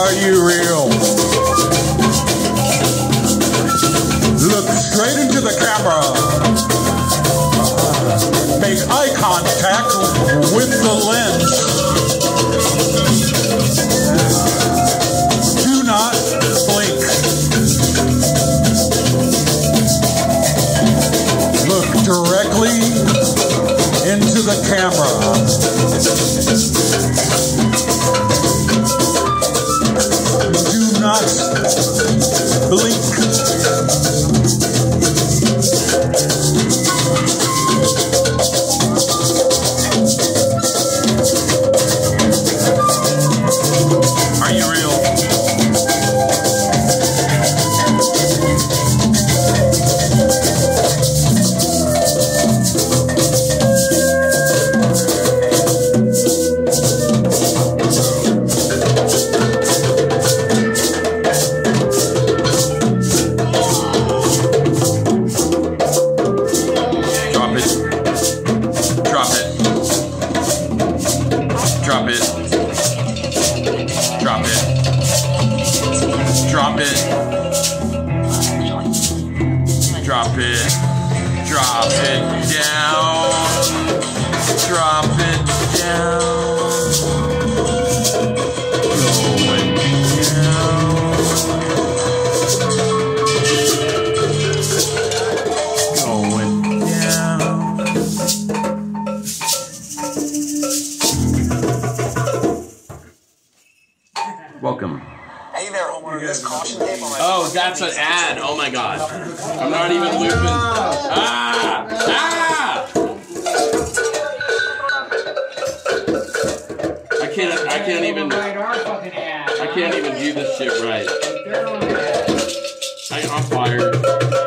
Are you real? Look straight into the camera. Make eye contact with the lens. Do not blink. Look directly into the camera. Drop it. Drop it. Oh, that's an ad. Oh my god. I'm not even looping. Ah! Ah! I can't I can't even I can't even do this shit right. I, I'm fired.